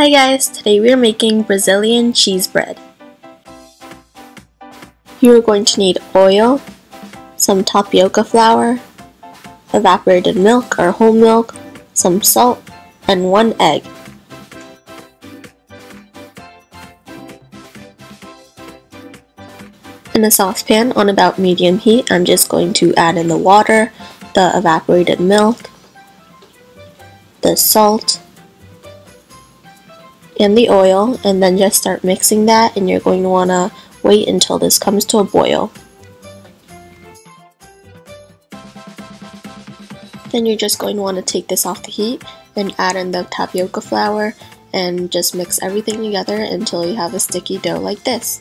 Hi guys, today we are making Brazilian cheese bread. You are going to need oil, some tapioca flour, evaporated milk or whole milk, some salt, and one egg. In a saucepan on about medium heat, I'm just going to add in the water, the evaporated milk, the salt, and the oil, and then just start mixing that, and you're going to want to wait until this comes to a boil. Then you're just going to want to take this off the heat and add in the tapioca flour and just mix everything together until you have a sticky dough like this.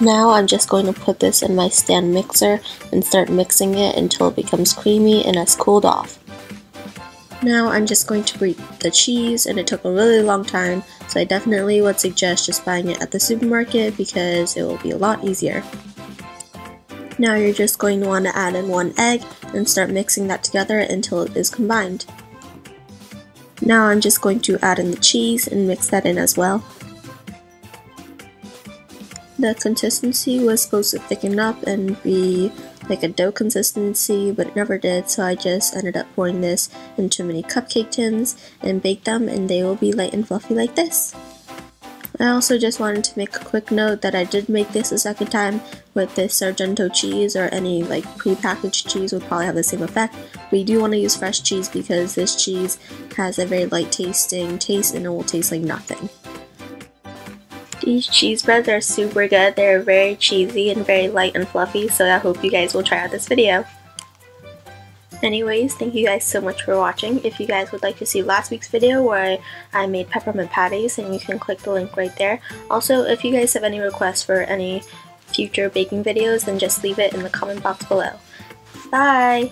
Now I'm just going to put this in my stand mixer and start mixing it until it becomes creamy and has cooled off. Now I'm just going to grate the cheese and it took a really long time so I definitely would suggest just buying it at the supermarket because it will be a lot easier. Now you're just going to want to add in one egg and start mixing that together until it is combined. Now I'm just going to add in the cheese and mix that in as well. The consistency was supposed to thicken up and be like a dough consistency, but it never did, so I just ended up pouring this into mini cupcake tins and bake them, and they will be light and fluffy like this. I also just wanted to make a quick note that I did make this a second time with this Sargento cheese or any like pre-packaged cheese would probably have the same effect. We do want to use fresh cheese because this cheese has a very light tasting taste and it will taste like nothing. These cheese breads are super good. They're very cheesy and very light and fluffy, so I hope you guys will try out this video. Anyways, thank you guys so much for watching. If you guys would like to see last week's video where I made peppermint patties, then you can click the link right there. Also, if you guys have any requests for any future baking videos, then just leave it in the comment box below. Bye!